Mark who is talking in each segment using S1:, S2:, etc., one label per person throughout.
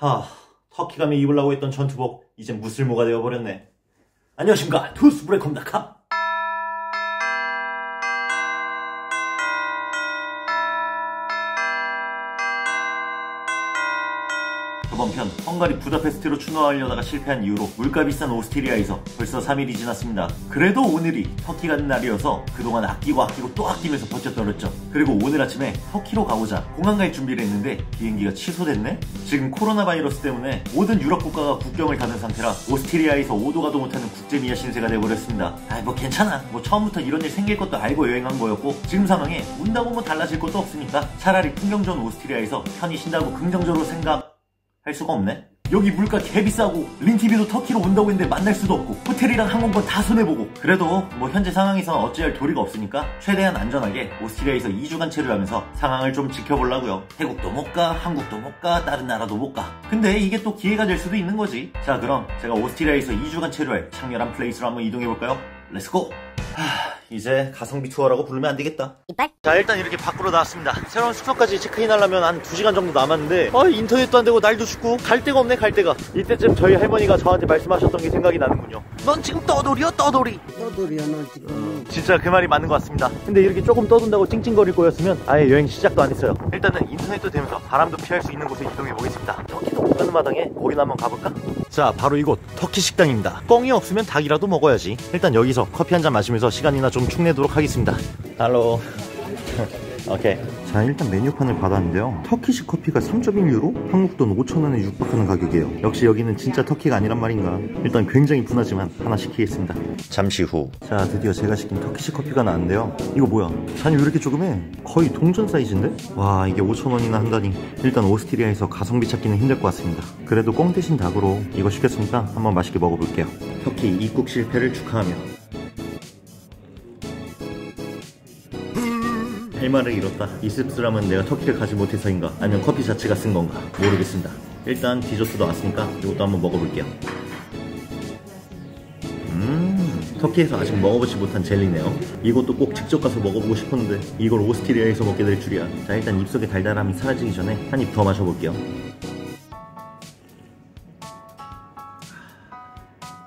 S1: 하, 터키 가면 입으려고 했던 전투복 이제 무슬모가 되어버렸네. 안녕하십니까 투스브레이커입니다. 저번 편 헝가리 부다페스트로 추노하려다가 실패한 이후로 물가 비싼 오스트리아에서 벌써 3일이 지났습니다. 그래도 오늘이 터키 가는 날이어서 그동안 아끼고 아끼고 또 아끼면서 버텼더랬죠. 그리고 오늘 아침에 터키로 가보자 공항 갈 준비를 했는데 비행기가 취소됐네? 지금 코로나 바이러스 때문에 모든 유럽 국가가 국경을 닫은 상태라 오스트리아에서 오도 가도 못하는 국제미아 신세가 돼버렸습니다. 아이 뭐 괜찮아. 뭐 처음부터 이런 일 생길 것도 알고 여행한 거였고 지금 상황에 운다고 뭐 달라질 것도 없으니까 차라리 풍경 좋은 오스트리아에서 편히 쉰다고 긍정적으로 생각 할 수가 없네. 여기 물가 개비싸고 린티비도 터키로 온다고 했는데 만날 수도 없고 호텔이랑 항공권 다 손해보고 그래도 뭐 현재 상황에서는 어찌할 도리가 없으니까 최대한 안전하게 오스트리아에서 2주간 체류하면서 상황을 좀 지켜보려고요 태국도 못 가 한국도 못 가 다른 나라도 못 가 근데 이게 또 기회가 될 수도 있는 거지 자 그럼 제가 오스트리아에서 2주간 체류할 창렬한 place로 한번 이동해볼까요? Let's go! 하, 이제 가성비 투어라고 부르면 안 되겠다.
S2: 이빨?
S1: 자, 일단 이렇게 밖으로 나왔습니다. 새로운 숙소까지 체크인 하려면 한 2시간 정도 남았는데, 아, 인터넷도 안 되고 날도 춥고, 갈 데가 없네, 갈 데가. 이때쯤 저희 할머니가 저한테 말씀하셨던 게 생각이 나는군요. 넌 지금 떠돌이야, 떠돌이.
S2: 떠돌이야 너 지금
S1: 진짜 그 말이 맞는 것 같습니다. 근데 이렇게 조금 떠든다고 찡찡거릴 거였으면 아예 여행 시작도 안 했어요. 일단은 인터넷도 되면서 바람도 피할 수 있는 곳에 이동해 보겠습니다. 터키도 못 가는 마당에 거기나 한번 가볼까? 자, 바로 이곳 터키 식당입니다. 뻥이 없으면 닭이라도 먹어야지. 일단 여기서 커피 한 잔 마시면서 시간이나 좀 축내도록 하겠습니다. 할로. 오케이. 자, 일단 메뉴판을 받았는데요. 터키식 커피가 3.1유로? 한국 돈 5천원에 육박하는 가격이에요. 역시 여기는 진짜 터키가 아니란 말인가. 일단 굉장히 분하지만 하나 시키겠습니다. 잠시 후. 자, 드디어 제가 시킨 터키식 커피가 나왔는데요. 이거 뭐야? 잔이 왜 이렇게 조그매? 거의 동전 사이즈인데? 와, 이게 5천원이나 한다니. 일단 오스트리아에서 가성비 찾기는 힘들 것 같습니다. 그래도 꽁 대신 닭으로 이거 시켰으니까 한번 맛있게 먹어볼게요. 터키 입국 실패를 축하하며. 할 말을 잃었다. 이 씁쓸함은 내가 터키를 가지 못해서인가? 아니면 커피 자체가 쓴 건가? 모르겠습니다. 일단 디저트도 왔으니까 이것도 한번 먹어볼게요. 음, 터키에서 아직 먹어보지 못한 젤리네요. 이것도 꼭 직접 가서 먹어보고 싶었는데 이걸 오스트리아에서 먹게 될 줄이야. 자, 일단 입속의 달달함이 사라지기 전에 한 입 더 마셔볼게요.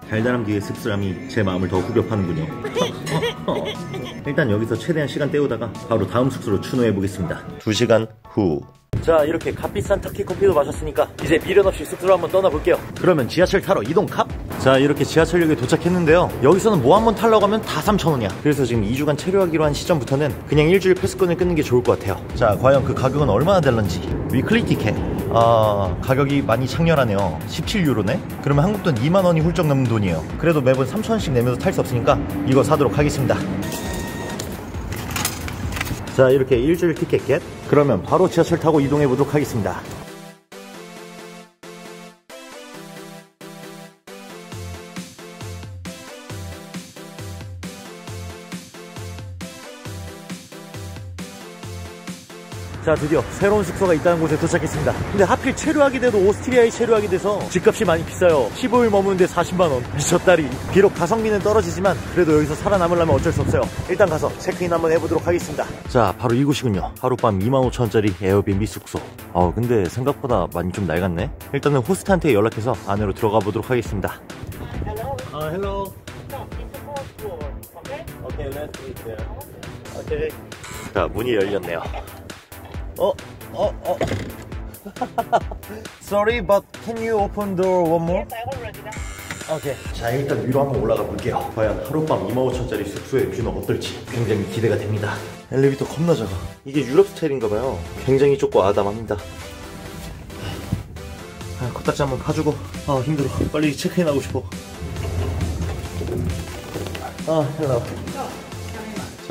S1: 달달함 뒤에 씁쓸함이 제 마음을 더 후벼 파는군요. 일단 여기서 최대한 시간 때우다가 바로 다음 숙소로 추노해 보겠습니다. 2시간 후. 자 이렇게 값비싼 터키 커피도 마셨으니까 이제 미련 없이 숙소로 한번 떠나볼게요. 그러면 지하철 타러 이동 값? 자 이렇게 지하철역에 도착했는데요. 여기서는 뭐 한번 타려고 하면 다 3,000원이야. 그래서 지금 2주간 체류하기로 한 시점부터는 그냥 일주일 패스권을 끊는 게 좋을 것 같아요. 자 과연 그 가격은 얼마나 될런지. 위클리 티켓. 아 가격이 많이 창렬하네요 17유로네? 그러면 한국 돈 2만원이 훌쩍 넘는 돈이에요 그래도 매번 3천원씩 내면서 탈 수 없으니까 이거 사도록 하겠습니다 자 이렇게 일주일 티켓 겟. 그러면 바로 지하철 타고 이동해 보도록 하겠습니다 자 드디어 새로운 숙소가 있다는 곳에 도착했습니다. 근데 하필 체류하게 돼도 오스트리아에 체류하게 돼서 집값이 많이 비싸요. 15일 머무는데 40만원. 미쳤다리. 비록 가성비는 떨어지지만 그래도 여기서 살아남으려면 어쩔 수 없어요. 일단 가서 체크인 한번 해보도록 하겠습니다. 자 바로 이곳이군요. 하룻밤 25,000원짜리 에어비앤비 숙소. 어 근데 생각보다 많이 좀 낡았네. 일단은 호스트한테 연락해서 안으로 들어가 보도록 하겠습니다. 오케이 Let's 오케이. 자 문이 열렸네요 어, 어, 어. Sorry, but can you open door one more? 오케이. 자, 일단 위로 한번 올라가 볼게요. 과연 하룻밤 25,000원짜리 숙소의 뷰는 어떨지 굉장히 기대가 됩니다. 엘리베이터 겁나 작아. 이게 유럽 스타일인가봐요. 굉장히 좁고 아담합니다. 아, 코딱지 한번 파주고. 아, 힘들어. 빨리 체크인 하고 싶어. 아, Hello.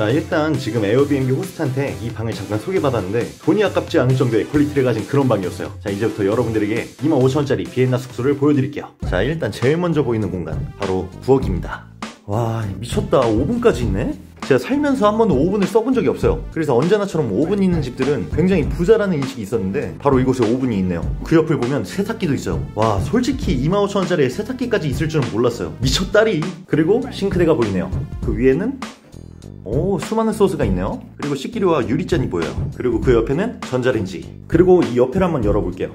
S1: 자 일단 지금 Airbnb 호스트한테 이 방을 잠깐 소개받았는데 돈이 아깝지 않을 정도의 quality를 가진 그런 방이었어요. 자 이제부터 여러분들에게 25,000원짜리 비엔나 숙소를 보여드릴게요. 자 일단 제일 먼저 보이는 공간 바로 부엌입니다. 와 미쳤다. 오븐까지 있네? 제가 살면서 한 번도 오븐을 써본 적이 없어요. 그래서 언제나처럼 오븐이 있는 집들은 굉장히 부자라는 인식이 있었는데 바로 이곳에 오븐이 있네요. 그 옆을 보면 세탁기도 있어요. 와 솔직히 25,000원짜리 세탁기까지 있을 줄은 몰랐어요. 미쳤다리! 그리고 싱크대가 보이네요. 그 위에는 오 수많은 소스가 있네요 그리고 식기류와 유리잔이 보여요 그리고 그 옆에는 전자레인지 그리고 이 옆에를 한번 열어볼게요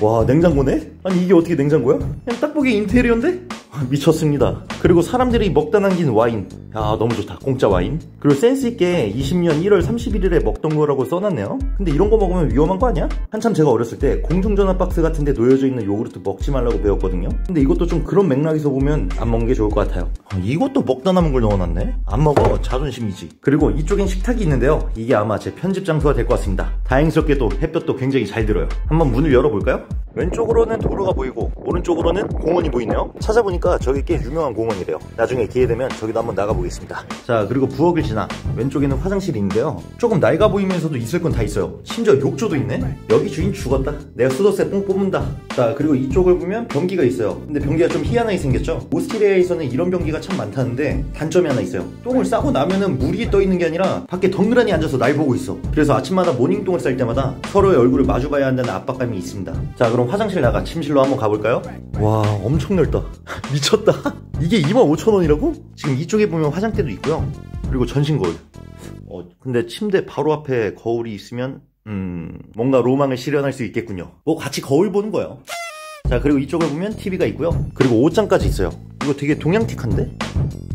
S1: 와 냉장고네? 아니 이게 어떻게 냉장고야? 그냥 딱 보기 인테리어인데? 아, 미쳤습니다. 그리고 사람들이 먹다 남긴 와인. 야 너무 좋다. 공짜 와인. 그리고 센스있게 20년 1월 31일에 먹던 거라고 써놨네요. 근데 이런 거 먹으면 위험한 거 아니야? 한참 제가 어렸을 때 공중전화 박스 같은 데 놓여져 있는 요구르트 먹지 말라고 배웠거든요. 근데 이것도 좀 그런 맥락에서 보면 안 먹는 게 좋을 것 같아요. 아, 이것도 먹다 남은 걸 넣어놨네? 안 먹어. 자존심이지. 그리고 이쪽엔 식탁이 있는데요. 이게 아마 제 편집 장소가 될 것 같습니다. 다행스럽게도 햇볕도 굉장히 잘 들어요. 한번 문을 열어볼까요? 왼쪽으로는 도로가 보이고 오른쪽으로는 공원이 보이네요. 찾아보니까 저기 꽤 유명한 공원이래요. 나중에 기회 되면 저기도 한번 나가보겠습니다. 자 그리고 부엌을 지나 왼쪽에는 화장실이 있는데요. 조금 낡아 보이면서도 있을 건 다 있어요. 심지어 욕조도 있네. 여기 주인 죽었다. 내가 수도세 뽕 뽑는다. 자 그리고 이쪽을 보면 변기가 있어요. 근데 변기가 좀 희한하게 생겼죠. 오스트리아에서는 이런 변기가 참 많다는데 단점이 하나 있어요. 똥을 싸고 나면은 물이 떠 있는 게 아니라 밖에 덩그러니 앉아서 날 보고 있어. 그래서 아침마다 모닝똥을 쌀 때마다 서로의 얼굴을 마주봐야 한다는 압박감이 있습니다. 자 그럼 화장실 나가 침실로 한번 가볼까요? 와 엄청 넓다. 미쳤다. 이게 25,000원이라고? 지금 이쪽에 보면 화장대도 있고요. 그리고 전신 거울. 어, 근데 침대 바로 앞에 거울이 있으면 음, 뭔가 로망을 실현할 수 있겠군요. 뭐 같이 거울 보는 거예요. 자, 그리고 이쪽을 보면 TV가 있고요. 그리고 옷장까지 있어요. 이거 되게 동양틱한데?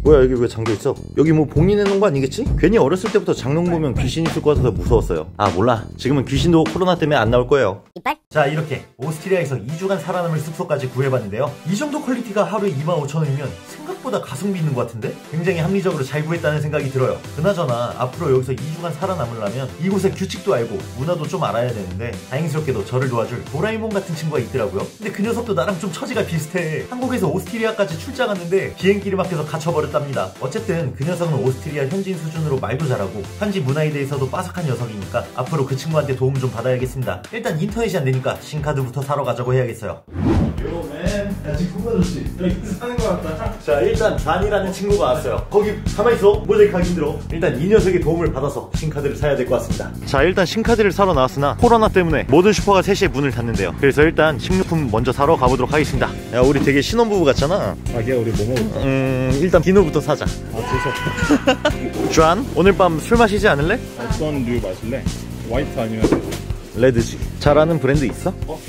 S1: 뭐야 여기 왜 잠겨있어? 여기 뭐 봉인해놓은 거 아니겠지? 괜히 어렸을 때부터 장롱 보면 귀신 있을 것 같아서 무서웠어요. 아 몰라. 지금은 귀신도 코로나 때문에 안 나올 거예요.
S2: 이빨?
S1: 자 이렇게 오스트리아에서 2주간 살아남을 숙소까지 구해봤는데요. 이 정도 quality가 하루에 25,000원이면 생각보다 가성비 있는 것 같은데? 굉장히 합리적으로 잘 구했다는 생각이 들어요. 그나저나 앞으로 여기서 2주간 살아남으려면 이곳의 규칙도 알고 문화도 좀 알아야 되는데 다행스럽게도 저를 도와줄 도라에몽 같은 친구가 있더라고요. 근데 그 녀석도 나랑 좀 처지가 비슷해. 한국에서 오스트리아까지 출장 갔는데 비행길이 막혀서 갇혀버렸 답니다. 어쨌든 그 녀석은 오스트리아 현지인 수준으로 말도 잘하고 현지 문화에 대해서도 빠삭한 녀석이니까 앞으로 그 친구한테 도움 좀 받아야겠습니다. 일단 인터넷이 안 되니까 SIM카드부터 사러 가자고 해야겠어요 야 지금 아저씨 여기 사는 거 같다 자 일단 잔이라는 친구가 왔어요 거기 가만있어 모자이크 하기 힘들어 일단 이 녀석의 도움을 받아서 SIM카드를 사야 될 것 같습니다 자 일단 SIM카드를 사러 나왔으나 코로나 때문에 모든 슈퍼가 3시에 문을 닫는데요 그래서 일단 식료품 먼저 사러 가보도록 하겠습니다 야 우리 되게 신혼부부 같잖아
S3: 자기야 우리 뭐 먹을까?
S1: 음 일단 비누부터 사자
S3: 아 드셔
S1: 쟈 오늘 밤 술 마시지 않을래?
S3: 어떤 류 마실래? 화이트 아니면
S1: 레드지 잘 아는 브랜드 있어?
S3: 어?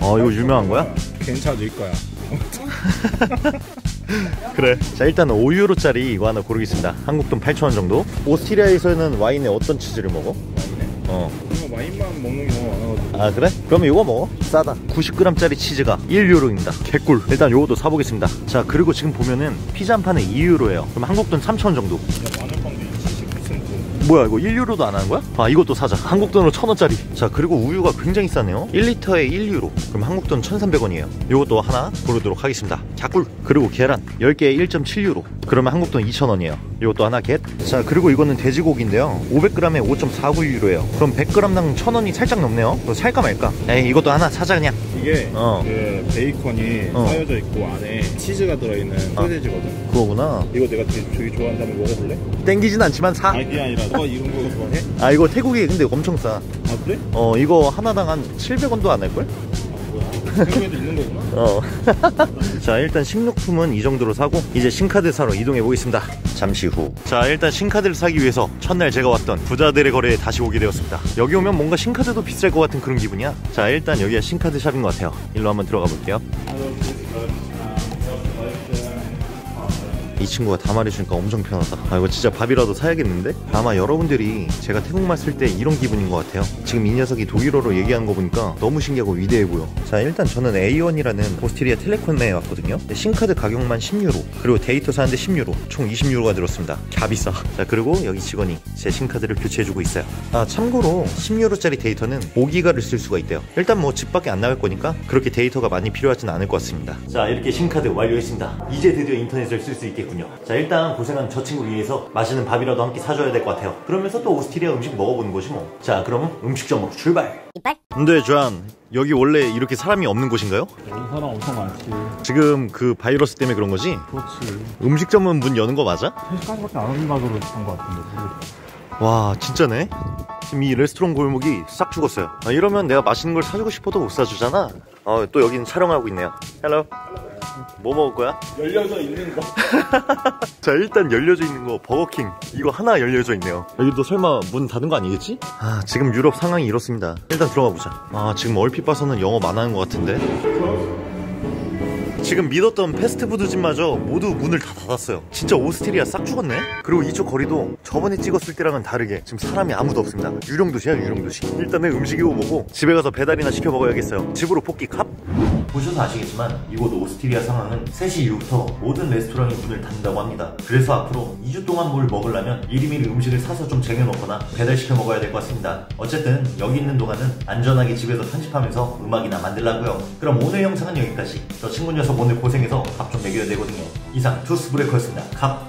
S1: 어 이거 유명한 거야?
S3: 괜찮을 거야.
S1: 그래. 자 일단 5유로짜리 이거 하나 고르겠습니다. 한국 돈 8,000원 정도. 오스트리아에서는 와인에 어떤 치즈를 먹어?
S3: 와인에?
S1: 어.
S3: 이거 와인만 먹는 경우가 많아가지고.
S1: 아 그래? 그러면 이거 먹어. 싸다. 90g짜리 치즈가 1유로입니다. 개꿀. 일단 요것도 사보겠습니다. 자 그리고 지금 보면은 피자 한 판에 2유로예요. 그럼 한국 돈 3,000원 정도.
S3: 야, 마늘빵도 70%
S1: 뭐야 이거 1유로도 안 하는 거야? 아 이것도 사자. 한국 돈으로 1,000원짜리. 자 그리고 우유가 굉장히 싸네요. 1리터에 1유로. 그럼 한국 돈 1,300원이에요. 이것도 하나 고르도록 하겠습니다. 자꿀. 그리고 계란. 10개에 1.7유로. 그러면 한국 돈 2,000원이에요. 이것도 하나 겟자 그리고 이거는 돼지고기인데요. 500g에 5.49유로예요. 그럼 100g당 1,000원이 살짝 넘네요. 이거 살까 말까? 에이 이것도 하나 사자 그냥.
S3: 이게
S1: 어.
S3: 그 베이컨이
S1: 어.
S3: 쌓여져 있고 안에 치즈가 들어있는 소세지거든.
S1: 그거구나.
S3: 이거 내가 되게, 되게 좋아한다 한번 먹어볼래?
S1: 땡기진 않지만 사
S3: 아니 그게 아니라 너가 이런 거 좋아해?
S1: 아 이거 태국이 근데 엄청 싸.
S3: 아 그래?
S1: 어 이거 하나당 한 700원도 안 할걸?
S3: 아 뭐야 태국에도 있는 거구나
S1: 어. 자 일단 식료품은 이 정도로 사고 이제 신카드 사러 이동해 보겠습니다. 잠시 후. 자 일단 신카드를 사기 위해서 첫날 제가 왔던 부자들의 거래에 다시 오게 되었습니다. 여기 오면 뭔가 신카드도 비쌀 것 같은 그런 기분이야. 자 일단 여기가 신카드 샵인 것 같아요. 일로 한번 들어가 볼게요. 이 친구가 다 말해주니까 엄청 편하다. 아, 이거 진짜 밥이라도 사야겠는데? 아마 여러분들이 제가 태국말 쓸 때 이런 기분인 것 같아요. 지금 이 녀석이 독일어로 얘기하는 거 보니까 너무 신기하고 위대해 보여. 자, 일단 저는 A1이라는 오스트리아 Telecom에 왔거든요. 근데 SIM카드 가격만 10유로. 그리고 데이터 사는데 10유로. 총 20유로가 들었습니다. 개비싸. 자, 그리고 여기 직원이 제 SIM카드를 교체해주고 있어요. 아, 참고로 10유로짜리 데이터는 5기가를 쓸 수가 있대요. 일단 뭐 집 밖에 안 나갈 거니까 그렇게 데이터가 많이 필요하진 않을 것 같습니다. 자, 이렇게 SIM카드 완료했습니다. 이제 드디어 인터넷을 쓸 수 있 겠군요. 자, 일단 고생한 저 친구를 위해서 맛있는 밥이라도 한 끼 사줘야 될 것 같아요. 그러면서 또 오스트리아 음식 먹어보는 거지 뭐. 자, 그러면 음식점으로 출발!
S2: 이빨?
S1: 근데 존, 여기 원래 이렇게 사람이 없는 곳인가요?
S3: 여기 사람 엄청 많지
S1: 지금 그 바이러스 때문에 그런 거지?
S3: 그렇지
S1: 음식점은 문 여는 거 맞아?
S3: 3시간밖에 안 연다고 그랬던 것 같은데.
S1: 와 진짜네 지금 이 레스토랑 골목이 싹 죽었어요 아, 이러면 내가 맛있는 걸 사주고 싶어도 못 사주잖아 어, 또 여기는 촬영하고 있네요 Hello 뭐 먹을 거야?
S3: 열려져 있는 거.
S1: 자 일단 열려져 있는 거 버거킹. 이거 하나 열려져 있네요. 여기도 설마 문 닫은 거 아니겠지? 아 지금 유럽 상황이 이렇습니다. 일단 들어가 보자. 아 지금 얼핏 봐서는 영업 안 하는 것 같은데. 지금 믿었던 패스트푸드집마저 모두 문을 다 닫았어요. 진짜 오스트리아 싹 죽었네? 그리고 이쪽 거리도 저번에 찍었을 때랑은 다르게 지금 사람이 아무도 없습니다. 유령도시야 유령도시. 일단은 음식 이고 뭐고 집에 가서 배달이나 시켜 먹어야겠어요. 집으로 복귀 캅 보셔서 아시겠지만 이곳 오스트리아 상황은 3시 이후부터 모든 레스토랑이 문을 닫는다고 합니다. 그래서 앞으로 2주 동안 뭘 먹으려면 미리미리 음식을 사서 좀 쟁여놓거나 배달시켜 먹어야 될 것 같습니다. 어쨌든 여기 있는 동안은 안전하게 집에서 편집하면서 음악이나 만들라고요. 그럼 오늘 영상은 여기까지. 저 친구 녀석 오늘 고생해서 밥 좀 먹여야 되거든요. 이상 투스 브레이커였습니다. 갑